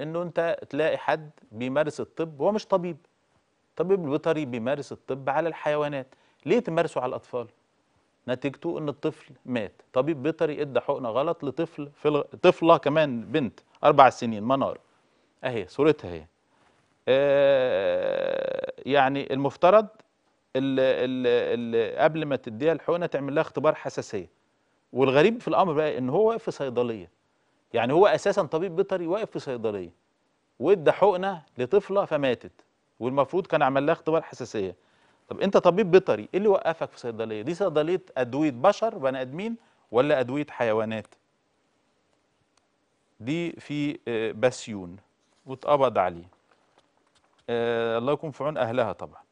انه انت تلاقي حد بيمارس الطب هو مش طبيب. طبيب البيطري بيمارس الطب على الحيوانات. ليه تمارسه على الأطفال؟ نتيجته إن الطفل مات. طبيب بيطري إدى حقنة غلط لطفل في الغ... طفلة كمان بنت أربع سنين منار أهي صورتها أهي. آه يعني المفترض اللي, اللي قبل ما تديها الحقنة تعمل لها اختبار حساسية. والغريب في الأمر بقى إن هو في صيدلية. يعني هو أساسا طبيب بيطري واقف في صيدلية وادى حقنة لطفلة فماتت والمفروض كان عمل لها اختبار حساسية. طب أنت طبيب بيطري إيه اللي وقفك في صيدلية؟ دي صيدلية أدوية بشر بني آدمين ولا أدوية حيوانات؟ دي في آه، بسيون واتقبض عليه. آه الله يكون في عون أهلها طبعا.